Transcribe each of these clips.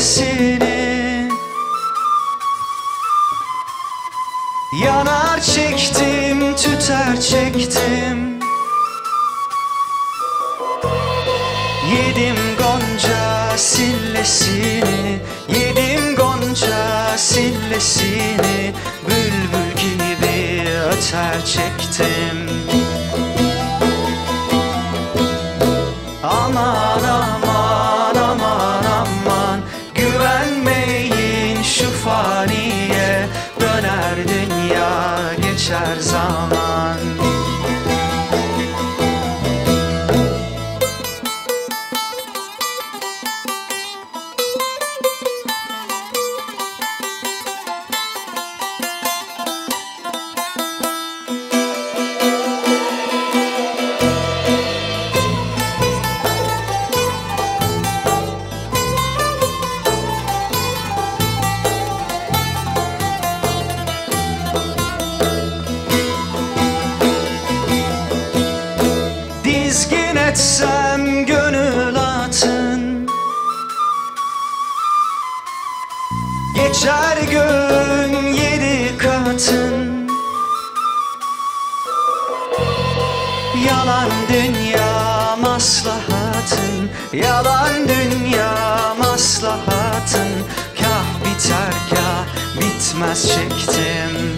sillesini Yanar çektim, tüter çektim. Yedim gonca sillesini Yedim gonca sillesini. Bülbül gibi öter çektim Geçer gün yedi katın. Yalan dünya maslahatın Yalan dünya maslahatın. Kah biter kah bitmez çektim.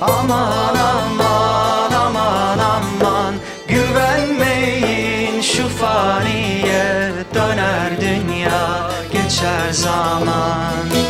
Aman aman aman aman. Güvenmeyin şu faniye. Döner dünya geçer zaman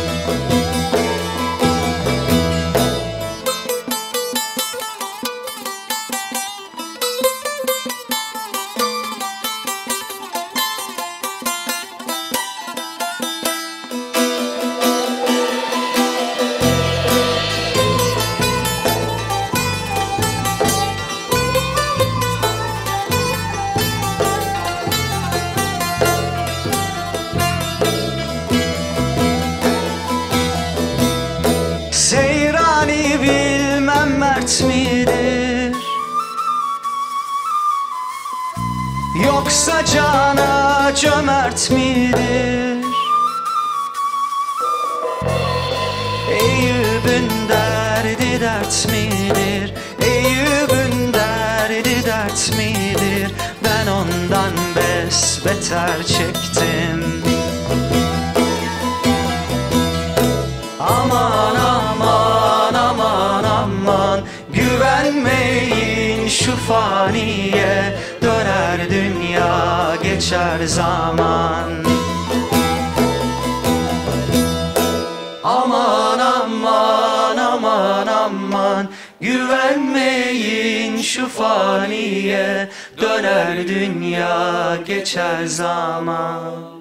mert midir Yoksa cana cömert midir? Eyüp'ün derdi dert midir? Eyüp'ün derdi dert midir? Ben ondan bes beter çektim şu faniye Döner dünya geçer zaman. Aman aman aman aman Güvenmeyin şu faniye Döner dünya geçer zaman